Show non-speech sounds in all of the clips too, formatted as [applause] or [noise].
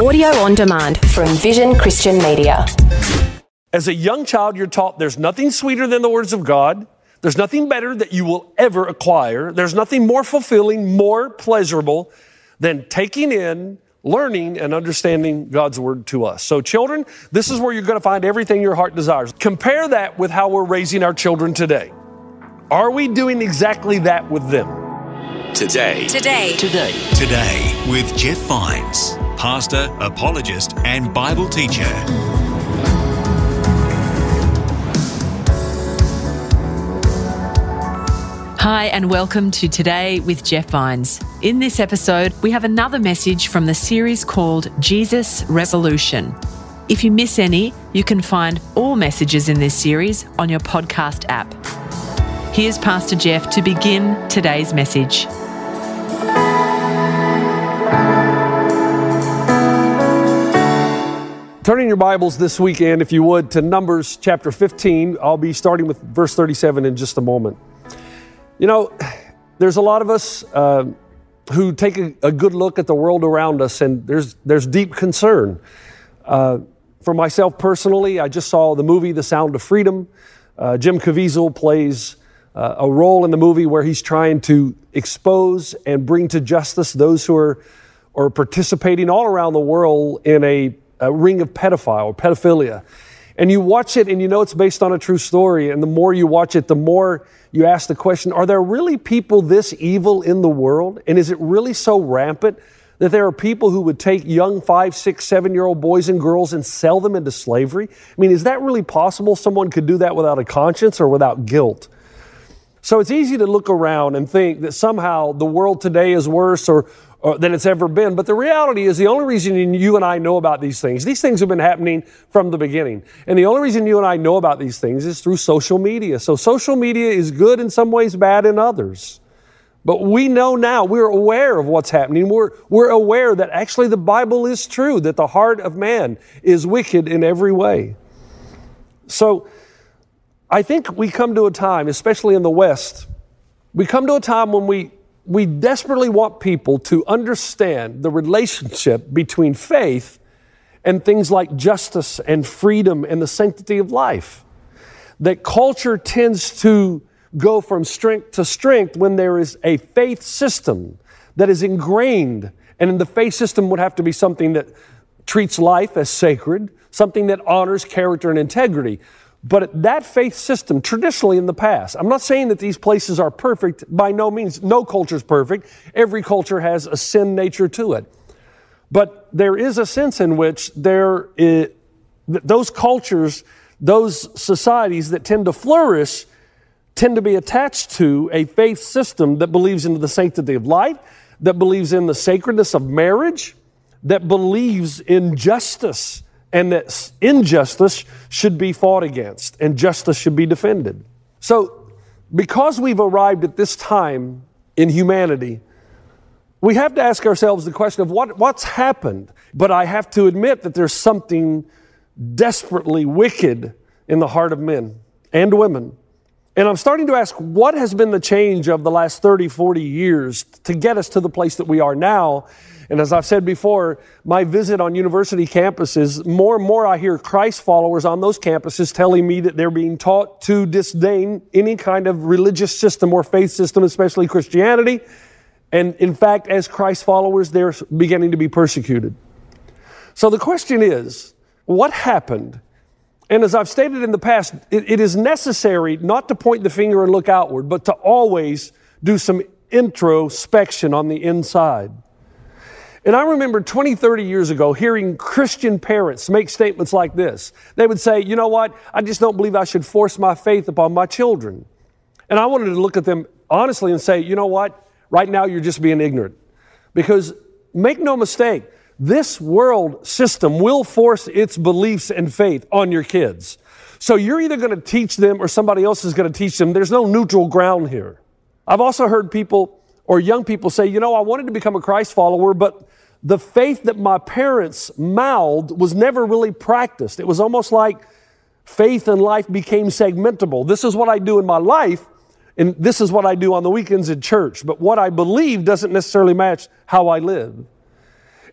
Audio on demand from Vision Christian Media. As a young child, you're taught there's nothing sweeter than the words of God. There's nothing better that you will ever acquire. There's nothing more fulfilling, more pleasurable than taking in, learning, and understanding God's word to us. So, children, this is where you're going to find everything your heart desires. Compare that with how we're raising our children today. Are we doing exactly that with them? Today. Today. Today. Today with Jeff Vines, pastor, apologist, and Bible teacher. Hi, and welcome to Today with Jeff Vines. In this episode, we have another message from the series called Jesus Revolution. If you miss any, you can find all messages in this series on your podcast app. Here's Pastor Jeff to begin today's message. Turning your Bibles this weekend, if you would, to Numbers chapter 15. I'll be starting with verse 37 in just a moment. You know, there's a lot of us uh, who take a, a, good look at the world around us, and there's, there's deep concern. Uh, for myself personally, I just saw the movie The Sound of Freedom. Uh, Jim Caviezel plays uh, a role in the movie where he's trying to expose and bring to justice those who are, are participating all around the world in a a ring of pedophile or pedophilia. And you watch it and you know it's based on a true story. And the more you watch it, the more you ask the question are there really people this evil in the world? And is it really so rampant that there are people who would take young five, six, seven year old boys and girls and sell them into slavery? I mean, is that really possible? Someone could do that without a conscience or without guilt. So it's easy to look around and think that somehow the world today is worse or, Uh, than it's ever been. But the reality is, the only reason you and I know about these things, these things have been happening from the beginning. And the only reason you and I know about these things is through social media. So social media is good in some ways, bad in others. But we know now, we're aware of what's happening. We're, we're aware that actually the Bible is true, that the heart of man is wicked in every way. So I think we come to a time, especially in the West, we come to a time when we we desperately want people to understand the relationship between faith and things like justice and freedom and the sanctity of life. That culture tends to go from strength to strength when there is a faith system that is ingrained. And the faith system would have to be something that treats life as sacred, something that honors character and integrity. But that faith system, traditionally in the past, I'm not saying that these places are perfect. By no means, no culture is perfect. Every culture has a sin nature to it. But there is a sense in which there is, those cultures, those societies that tend to flourish, tend to be attached to a faith system that believes in the sanctity of life, that believes in the sacredness of marriage, that believes in justice and that injustice should be fought against and justice should be defended. So, because we've arrived at this time in humanity, we have to ask ourselves the question of what, what's happened. But I have to admit that there's something desperately wicked in the heart of men and women. And I'm starting to ask what has been the change of the last 30, 40 years to get us to the place that we are now and as I've said before, my visit on university campuses, more and more I hear Christ followers on those campuses telling me that they're being taught to disdain any kind of religious system or faith system, especially Christianity. And in fact, as Christ followers, they're beginning to be persecuted. So the question is, what happened? And as I've stated in the past, it, it is necessary not to point the finger and look outward, but to always do some introspection on the inside. And I remember 20, 30 years ago hearing Christian parents make statements like this. They would say, you know what? I just don't believe I should force my faith upon my children. And I wanted to look at them honestly and say, you know what? Right now you're just being ignorant. Because make no mistake, this world system will force its beliefs and faith on your kids. So you're either going to teach them or somebody else is going to teach them. There's no neutral ground here. I've also heard people or young people say, you know, I wanted to become a Christ follower, but the faith that my parents mouthed was never really practiced. It was almost like faith and life became segmentable. This is what I do in my life, and this is what I do on the weekends in church. But what I believe doesn't necessarily match how I live.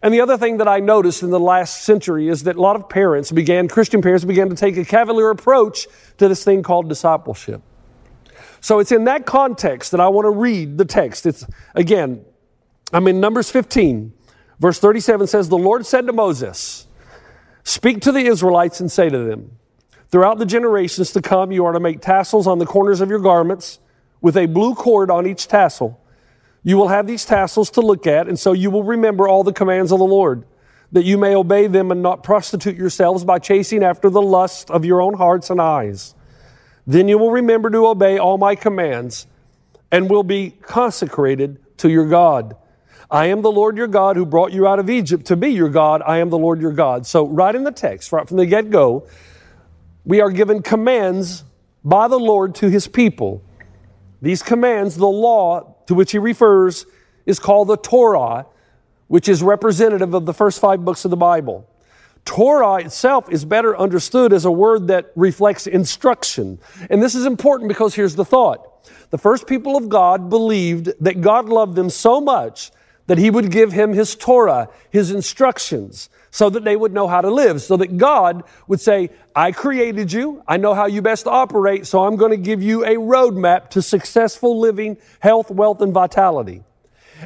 And the other thing that I noticed in the last century is that a lot of parents began, Christian parents began to take a cavalier approach to this thing called discipleship. So it's in that context that I want to read the text. It's again, I'm in Numbers 15, verse 37 says, The Lord said to Moses, Speak to the Israelites and say to them, Throughout the generations to come, you are to make tassels on the corners of your garments with a blue cord on each tassel. You will have these tassels to look at, and so you will remember all the commands of the Lord, that you may obey them and not prostitute yourselves by chasing after the lust of your own hearts and eyes. Then you will remember to obey all my commands and will be consecrated to your God. I am the Lord your God who brought you out of Egypt to be your God. I am the Lord your God. So, right in the text, right from the get go, we are given commands by the Lord to his people. These commands, the law to which he refers, is called the Torah, which is representative of the first five books of the Bible. Torah itself is better understood as a word that reflects instruction. And this is important because here's the thought. The first people of God believed that God loved them so much that he would give him his Torah, his instructions, so that they would know how to live, so that God would say, I created you, I know how you best operate, so I'm going to give you a roadmap to successful living, health, wealth, and vitality.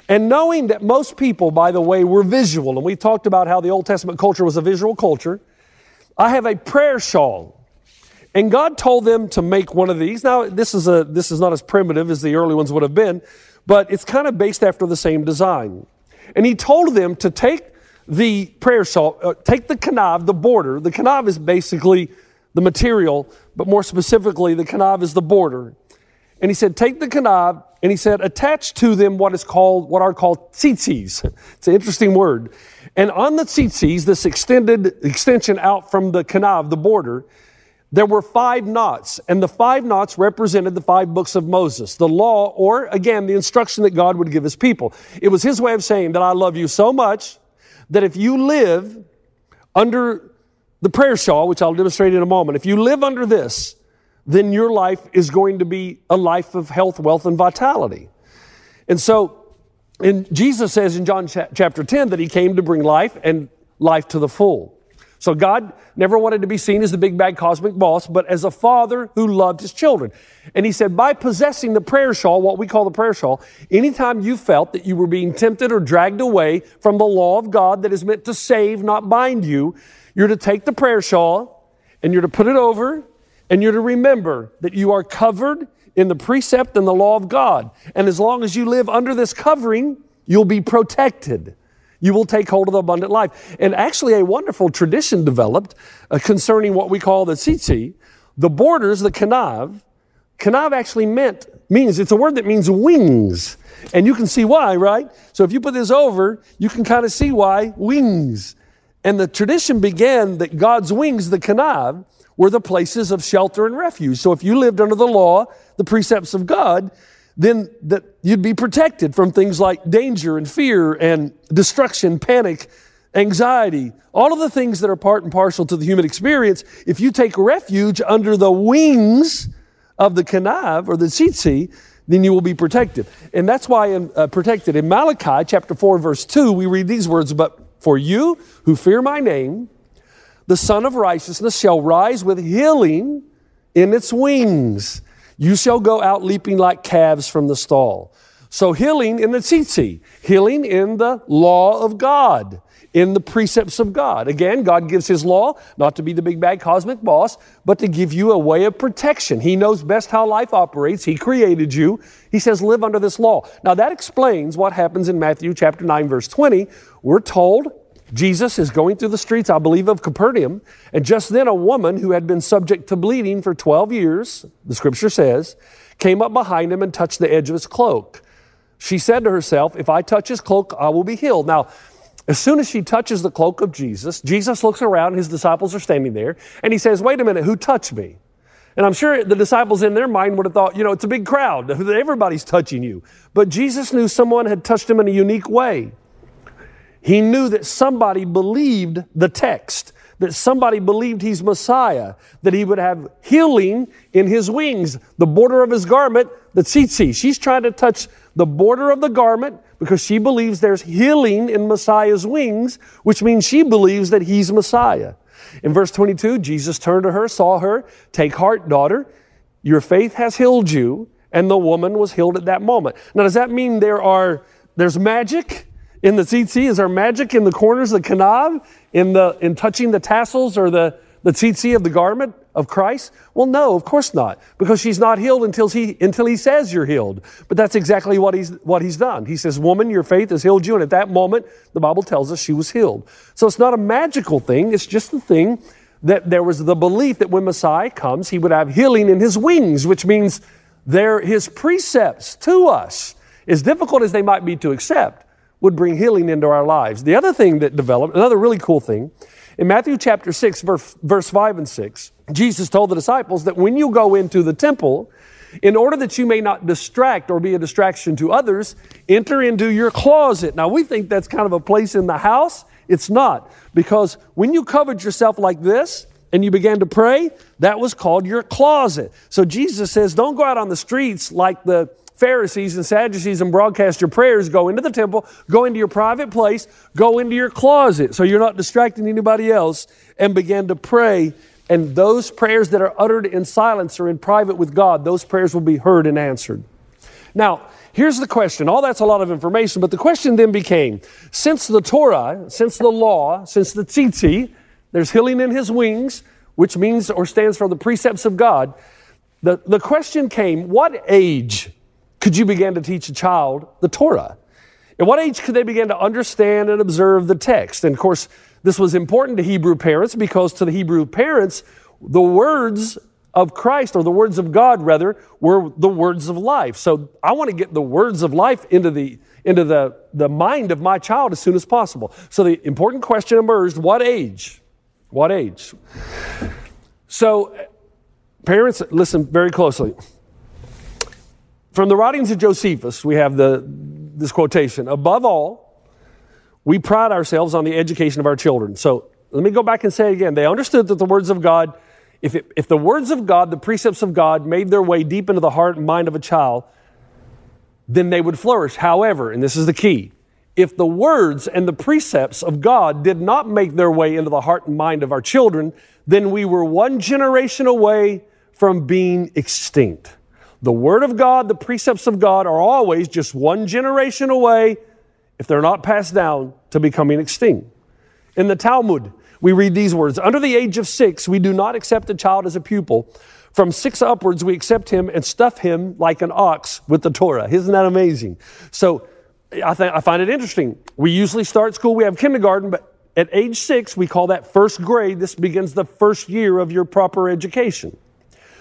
And knowing that most people, by the way, were visual, and we talked about how the Old Testament culture was a visual culture, I have a prayer shawl. And God told them to make one of these. Now, this is, a, this is not as primitive as the early ones would have been, but it's kind of based after the same design. And He told them to take the prayer shawl, uh, take the kanav, the border. The kanav is basically the material, but more specifically, the kanav is the border. And he said, take the kanav, and he said, attach to them what is called, what are called tzitzis. It's an interesting word. And on the tzitzis, this extended extension out from the kanav, the border, there were five knots, and the five knots represented the five books of Moses, the law, or again, the instruction that God would give his people. It was his way of saying that I love you so much that if you live under the prayer shawl, which I'll demonstrate in a moment, if you live under this, then your life is going to be a life of health, wealth, and vitality. And so, and Jesus says in John chapter 10 that he came to bring life and life to the full. So God never wanted to be seen as the big bad cosmic boss, but as a father who loved his children. And he said, by possessing the prayer shawl, what we call the prayer shawl, anytime you felt that you were being tempted or dragged away from the law of God that is meant to save, not bind you, you're to take the prayer shawl and you're to put it over and you're to remember that you are covered in the precept and the law of God. And as long as you live under this covering, you'll be protected you will take hold of the abundant life. And actually, a wonderful tradition developed uh, concerning what we call the tzitzi, the borders, the kanav. Kanav actually meant, means, it's a word that means wings. And you can see why, right? So if you put this over, you can kind of see why wings. And the tradition began that God's wings, the kanav, were the places of shelter and refuge. So if you lived under the law, the precepts of God, then that you'd be protected from things like danger and fear and destruction, panic, anxiety, all of the things that are part and parcel to the human experience. If you take refuge under the wings of the kanav or the tzitzi, then you will be protected. And that's why in, uh, protected. In Malachi chapter 4 verse 2, we read these words, but for you who fear my name, the Sun of Righteousness shall rise with healing in its wings. You shall go out leaping like calves from the stall. So healing in the tzitzi, healing in the law of God, in the precepts of God. Again, God gives His law not to be the big bad cosmic boss, but to give you a way of protection. He knows best how life operates. He created you. He says, live under this law. Now that explains what happens in Matthew chapter 9, verse 20. We're told Jesus is going through the streets, I believe, of Capernaum, and just then a woman who had been subject to bleeding for 12 years, the scripture says, came up behind him and touched the edge of his cloak. She said to herself, If I touch his cloak, I will be healed. Now, as soon as she touches the cloak of Jesus, Jesus looks around, his disciples are standing there, and he says, Wait a minute, who touched me? And I'm sure the disciples in their mind would have thought, you know, it's a big crowd. [laughs] Everybody's touching you. But Jesus knew someone had touched him in a unique way. He knew that somebody believed the text, that somebody believed he's Messiah, that he would have healing in his wings, the border of his garment, the tzitzi. She's trying to touch the border of the garment, Because she believes there's healing in Messiah's wings, which means she believes that he's Messiah. In verse 22, Jesus turned to her, saw her, Take heart, daughter, your faith has healed you. And the woman was healed at that moment. Now, does that mean there are, there's magic in the tzitzit? Is there magic in the corners of the kanav, in, the, in touching the tassels or the, the tzitzit of the garment of Christ? Well, no, of course not, because she's not healed until he, until he says you're healed. But that's exactly what he's, what he's done. He says, Woman, your faith has healed you. And at that moment, the Bible tells us she was healed. So it's not a magical thing, it's just the thing that there was the belief that when Messiah comes, he would have healing in his wings, which means there, his precepts to us, as difficult as they might be to accept, would bring healing into our lives. The other thing that developed, another really cool thing, in Matthew chapter 6, verse, verse 5 and 6, Jesus told the disciples that when you go into the temple, in order that you may not distract or be a distraction to others, enter into your closet. Now, we think that's kind of a place in the house. It's not, because when you covered yourself like this and you began to pray, that was called your closet. So Jesus says, don't go out on the streets like the Pharisees and Sadducees and broadcast your prayers, go into the temple, go into your private place, go into your closet so you're not distracting anybody else, and begin to pray. And those prayers that are uttered in silence or in private with God, those prayers will be heard and answered. Now, here's the question. All that's a lot of information, but the question then became since the Torah, since the law, since the tzitzit, there's healing in his wings, which means or stands for the precepts of God. The, the question came what age could you begin to teach a child the Torah? At what age could they begin to understand and observe the text? And of course, this was important to Hebrew parents because to the Hebrew parents, the words of Christ, or the words of God rather, were the words of life. So I want to get the words of life into the into the, the mind of my child as soon as possible. So the important question emerged what age? What age? So, parents, listen very closely. From the writings of Josephus, we have the, this quotation Above all, we pride ourselves on the education of our children. So let me go back and say again they understood that the words of God, if, it, if the words of God, the precepts of God, made their way deep into the heart and mind of a child, then they would flourish. However, and this is the key, if the words and the precepts of God did not make their way into the heart and mind of our children, then we were one generation away from being extinct. The Word of God, the precepts of God are always just one generation away, if they're not passed down, to becoming extinct. In the Talmud, we read these words Under the age of six, we do not accept a child as a pupil. From six upwards, we accept him and stuff him like an ox with the Torah. Isn't that amazing? So I, th- I find it interesting. We usually start school, we have kindergarten, but at age six, we call that first grade. This begins the first year of your proper education.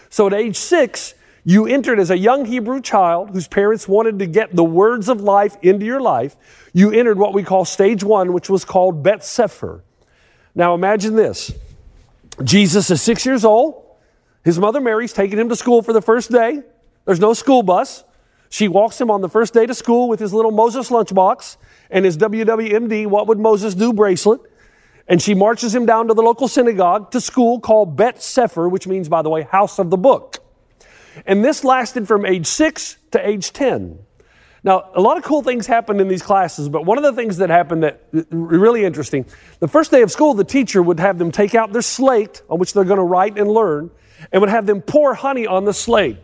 So at age six, you entered as a young Hebrew child whose parents wanted to get the words of life into your life. You entered what we call stage one, which was called Bet Sefer. Now imagine this Jesus is six years old. His mother Mary's taking him to school for the first day. There's no school bus. She walks him on the first day to school with his little Moses lunchbox and his WWMD, What Would Moses Do bracelet. And she marches him down to the local synagogue to school called Bet Sefer, which means, by the way, house of the book. And this lasted from age six to age 10. Now, a lot of cool things happened in these classes, but one of the things that happened that really interesting, the first day of school, the teacher would have them take out their slate on which they're going to write and learn, and would have them pour honey on the slate.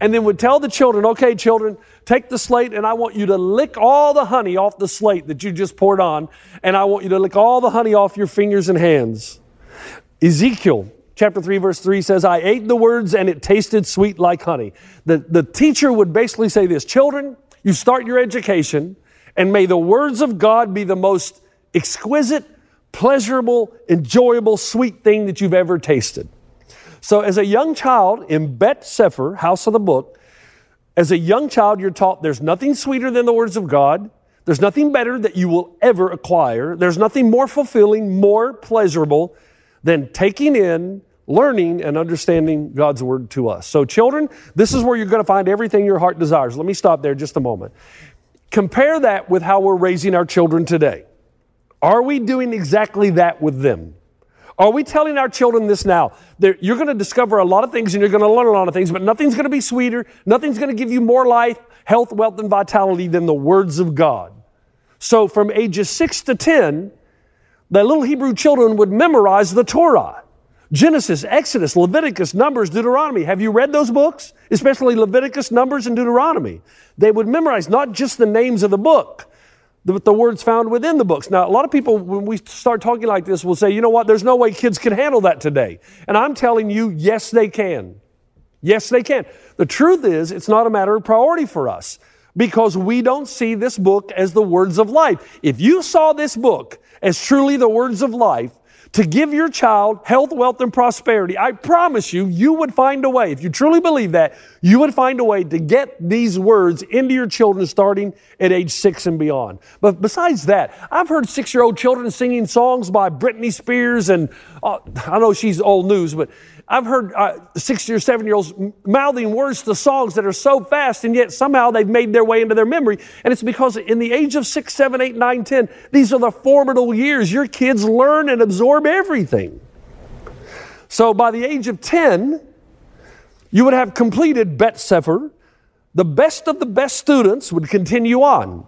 And then would tell the children, okay, children, take the slate and I want you to lick all the honey off the slate that you just poured on, and I want you to lick all the honey off your fingers and hands. Ezekiel chapter 3, verse 3 says, I ate the words and it tasted sweet like honey. The, the teacher would basically say this Children, you start your education, and may the words of God be the most exquisite, pleasurable, enjoyable, sweet thing that you've ever tasted. So, as a young child in Bet Sefer, house of the book, as a young child, you're taught there's nothing sweeter than the words of God. There's nothing better that you will ever acquire. There's nothing more fulfilling, more pleasurable than taking in learning and understanding God's word to us. So, children, this is where you're going to find everything your heart desires. Let me stop there just a moment. Compare that with how we're raising our children today. Are we doing exactly that with them? Are we telling our children this now? They're, you're going to discover a lot of things and you're going to learn a lot of things, but nothing's going to be sweeter. Nothing's going to give you more life, health, wealth, and vitality than the words of God. So from ages 6 to 10, the little Hebrew children would memorize the Torah. Genesis, Exodus, Leviticus, Numbers, Deuteronomy. Have you read those books? Especially Leviticus, Numbers, and Deuteronomy. They would memorize not just the names of the book, but the words found within the books. Now, a lot of people, when we start talking like this, will say, you know what, there's no way kids can handle that today. And I'm telling you, yes, they can. Yes, they can. The truth is, it's not a matter of priority for us because we don't see this book as the words of life. If you saw this book as truly the words of life, to give your child health, wealth, and prosperity, I promise you, you would find a way. If you truly believe that, you would find a way to get these words into your children starting at age six and beyond. But besides that, I've heard six year old children singing songs by Britney Spears, and uh, I know she's old news, but I've heard uh, six or seven year olds mouthing words to songs that are so fast, and yet somehow they've made their way into their memory. And it's because in the age of six, seven, eight, nine, ten, these are the formidable years. Your kids learn and absorb everything. So by the age of 10, you would have completed Bet Sefer. The best of the best students would continue on.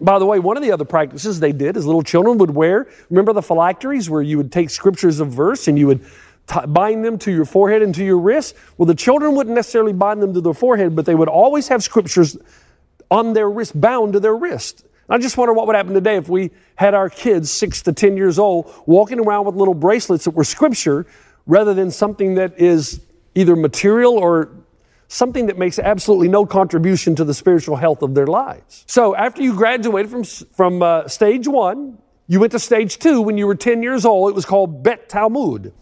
By the way, one of the other practices they did is little children would wear, remember the phylacteries where you would take scriptures of verse and you would t- bind them to your forehead and to your wrist. Well, the children wouldn't necessarily bind them to their forehead, but they would always have scriptures on their wrist, bound to their wrist. I just wonder what would happen today if we had our kids, six to 10 years old, walking around with little bracelets that were scripture rather than something that is either material or something that makes absolutely no contribution to the spiritual health of their lives. So after you graduated from, from uh, stage one, you went to stage two when you were 10 years old. It was called Bet Talmud.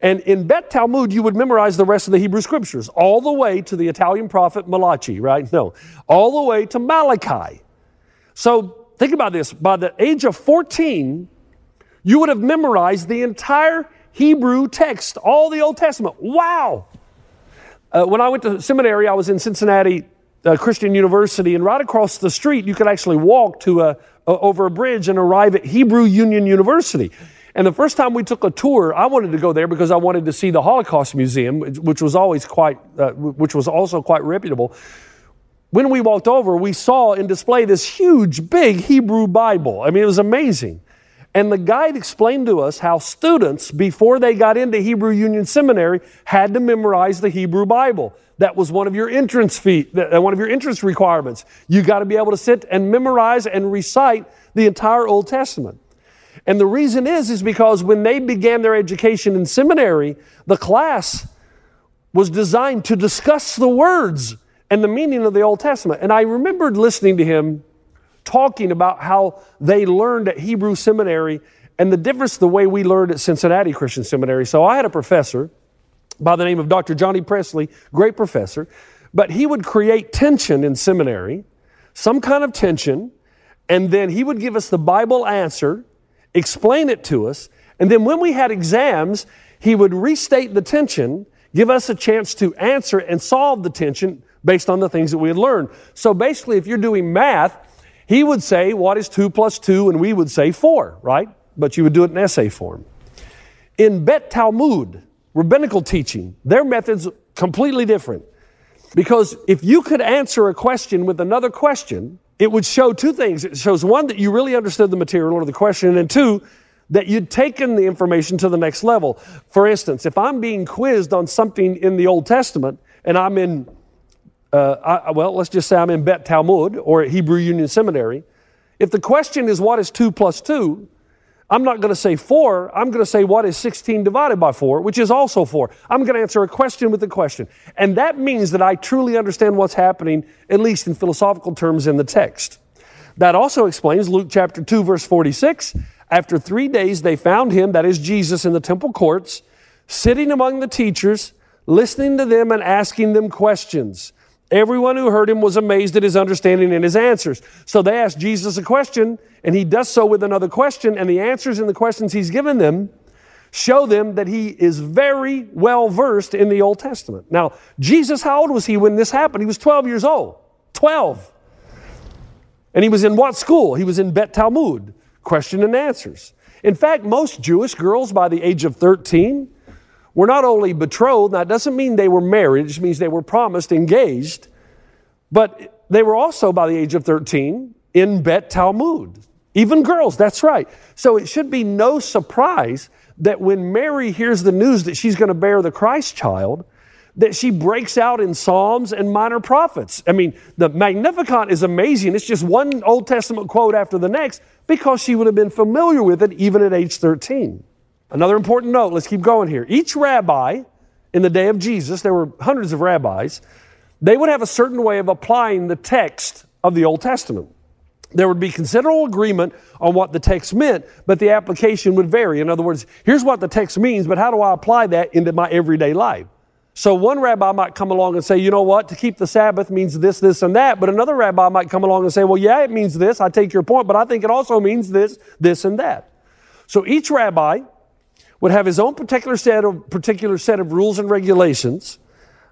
And in Bet Talmud, you would memorize the rest of the Hebrew scriptures, all the way to the Italian prophet Malachi, right? No, all the way to Malachi. So think about this. By the age of 14, you would have memorized the entire Hebrew text, all the Old Testament. Wow! Uh, when I went to seminary, I was in Cincinnati uh, Christian University, and right across the street, you could actually walk to a, a, over a bridge and arrive at Hebrew Union University. And the first time we took a tour, I wanted to go there because I wanted to see the Holocaust Museum, which was always quite, uh, which was also quite reputable. When we walked over, we saw in display this huge, big Hebrew Bible. I mean, it was amazing. And the guide explained to us how students, before they got into Hebrew Union Seminary, had to memorize the Hebrew Bible. That was one of your entrance fee, one of your entrance requirements. You got to be able to sit and memorize and recite the entire Old Testament. And the reason is, is because when they began their education in seminary, the class was designed to discuss the words and the meaning of the Old Testament. And I remembered listening to him talking about how they learned at Hebrew seminary and the difference the way we learned at Cincinnati Christian Seminary. So I had a professor by the name of Dr. Johnny Presley, great professor, but he would create tension in seminary, some kind of tension, and then he would give us the Bible answer explain it to us, and then when we had exams, he would restate the tension, give us a chance to answer and solve the tension based on the things that we had learned. So basically, if you're doing math, he would say, What is 2 plus 2? And we would say 4, right? But you would do it in essay form. In Bet Talmud, rabbinical teaching, their method's completely different. Because if you could answer a question with another question, it would show two things. It shows one, that you really understood the material or the question, and two, that you'd taken the information to the next level. For instance, if I'm being quizzed on something in the Old Testament and I'm in, uh, I, well, let's just say I'm in Bet Talmud or at Hebrew Union Seminary, if the question is what is 2 plus 2, I'm not going to say 4. I'm going to say what is 16 divided by 4, which is also 4. I'm going to answer a question with a question. And that means that I truly understand what's happening, at least in philosophical terms, in the text. That also explains Luke chapter 2, verse 46. After three days, they found him, that is Jesus, in the temple courts, sitting among the teachers, listening to them and asking them questions. Everyone who heard him was amazed at his understanding and his answers. So they asked Jesus a question, and he does so with another question, and the answers and the questions he's given them show them that he is very well versed in the Old Testament. Now, Jesus, how old was he when this happened? He was 12 years old. 12. And he was in what school? He was in Bet Talmud, question and answers. In fact, most Jewish girls by the age of 13 were not only betrothed, it doesn't mean they were married, it just means they were promised, engaged, but they were also by the age of 13 in Bet Talmud. Even girls, that's right. So it should be no surprise that when Mary hears the news that she's going to bear the Christ child, that she breaks out in Psalms and minor prophets. I mean, the Magnificat is amazing. It's just one Old Testament quote after the next because she would have been familiar with it even at age 13. Another important note, let's keep going here. Each rabbi in the day of Jesus, there were hundreds of rabbis, they would have a certain way of applying the text of the Old Testament. There would be considerable agreement on what the text meant, but the application would vary. In other words, here's what the text means, but how do I apply that into my everyday life? So one rabbi might come along and say, you know what, to keep the Sabbath means this, this, and that. But another rabbi might come along and say, well, yeah, it means this. I take your point, but I think it also means this, this, and that. So each rabbi would have his own particular set of particular set of rules and regulations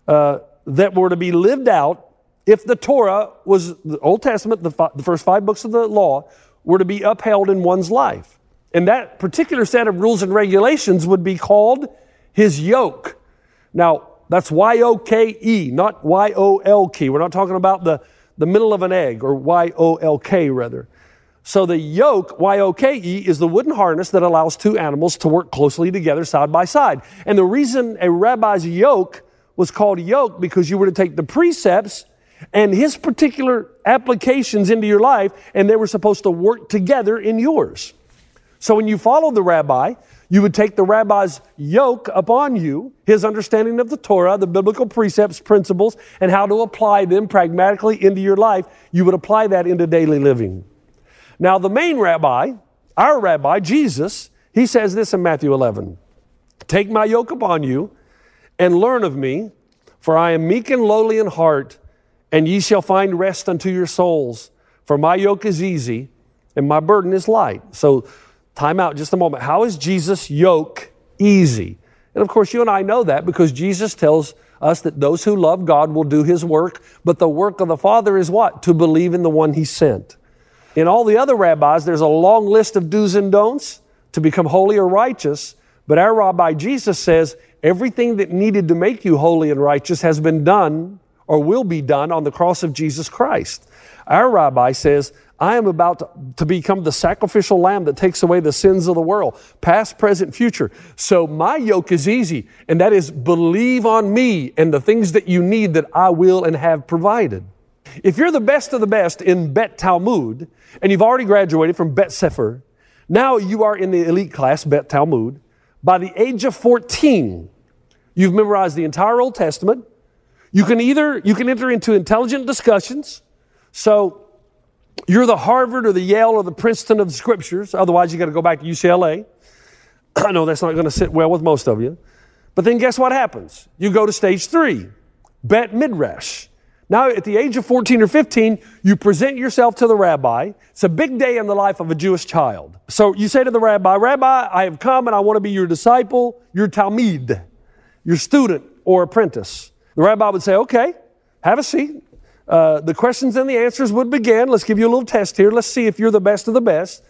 uh, that were to be lived out if the Torah was the Old Testament, the, fi- the first five books of the law, were to be upheld in one's life. And that particular set of rules and regulations would be called his yoke. Now, that's Y O K E, not Y O L K. We're not talking about the, the middle of an egg, or Y O L K rather. So the yoke, Y O K E, is the wooden harness that allows two animals to work closely together side by side. And the reason a rabbi's yoke was called yoke because you were to take the precepts and his particular applications into your life, and they were supposed to work together in yours. So when you followed the rabbi, you would take the rabbi's yoke upon you, his understanding of the Torah, the biblical precepts, principles, and how to apply them pragmatically into your life. You would apply that into daily living. Now, the main rabbi, our rabbi, Jesus, he says this in Matthew 11 Take my yoke upon you and learn of me, for I am meek and lowly in heart, and ye shall find rest unto your souls. For my yoke is easy and my burden is light. So, Time out just a moment. How is Jesus' yoke easy? And of course, you and I know that because Jesus tells us that those who love God will do his work, but the work of the Father is what? To believe in the one he sent. In all the other rabbis, there's a long list of do's and don'ts to become holy or righteous, but our rabbi Jesus says everything that needed to make you holy and righteous has been done or will be done on the cross of Jesus Christ. Our rabbi says I am about to, become the sacrificial lamb that takes away the sins of the world, past, present, future. So my yoke is easy, and that is believe on me and the things that you need that I will and have provided. If you're the best of the best in Bet Talmud, and you've already graduated from Bet Sefer, now you are in the elite class, Bet Talmud. By the age of 14, you've memorized the entire Old Testament. You can either, you can enter into intelligent discussions. So you're the Harvard or the Yale or the Princeton of the scriptures. Otherwise, you got to go back to UCLA. [clears throat] I know that's not going to sit well with most of you. But then guess what happens? You go to stage three, Bet Midrash. Now, at the age of 14 or 15, you present yourself to the rabbi. It's a big day in the life of a Jewish child. So you say to the rabbi, Rabbi, I have come and I want to be your disciple, your Talmid, your student or apprentice. The rabbi would say, Okay, have a seat. Uh, the questions and the answers would begin. Let's give you a little test here. Let's see if you're the best of the best.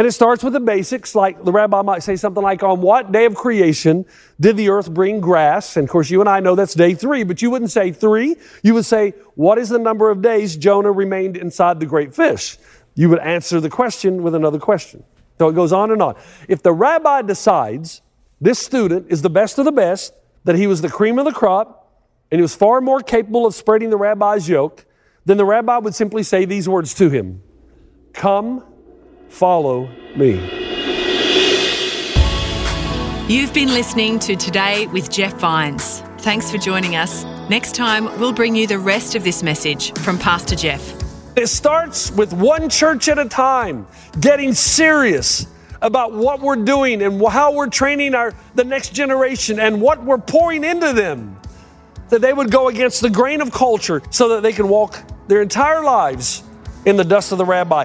And it starts with the basics, like the rabbi might say something like, On what day of creation did the earth bring grass? And of course, you and I know that's day three, but you wouldn't say three. You would say, What is the number of days Jonah remained inside the great fish? You would answer the question with another question. So it goes on and on. If the rabbi decides this student is the best of the best, that he was the cream of the crop, and he was far more capable of spreading the rabbi's yoke then the rabbi would simply say these words to him Come, follow me. You've been listening to Today with Jeff Vines. Thanks for joining us. Next time, we'll bring you the rest of this message from Pastor Jeff. It starts with one church at a time, getting serious about what we're doing and how we're training our the next generation and what we're pouring into them that they would go against the grain of culture so that they can walk their entire lives in the dust of the rabbi.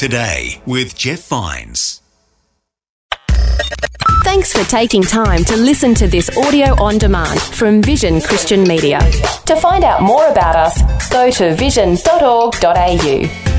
Today with Jeff Vines. Thanks for taking time to listen to this audio on demand from Vision Christian Media. To find out more about us, go to vision.org.au.